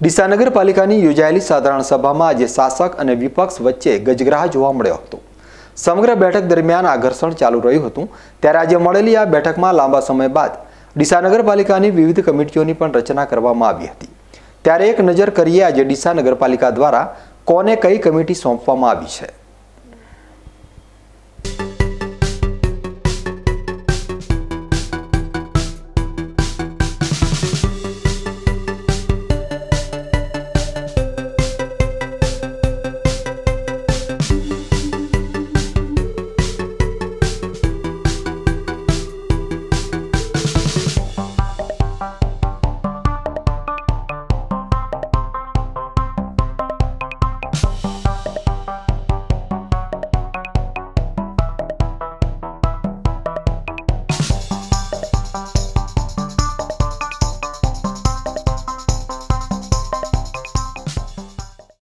ડીસા નગરપાલિકાની યોજાયેલી સાધારણ સભામાં આજે શાસક અને વિપક્ષ વચ્ચે ગજગ્રાહ જોવા મળ્યો હતો. સમગ્ર બેઠક દરમિયાન આ ઘર્ષણ ચાલુ રહ્યું હતું. ત્યારે આજે મળેલી આ બેઠકમાં લાંબા સમય બાદ ડીસા નગરપાલિકાની વિવિધ કમિટીઓની પણ રચના કરવામાં આવી હતી. ત્યારે એક નજર કરીએ આજે ડીસા નગરપાલિકા દ્વારા કોને કઈ કમિટી સોંપવામાં આવી છે.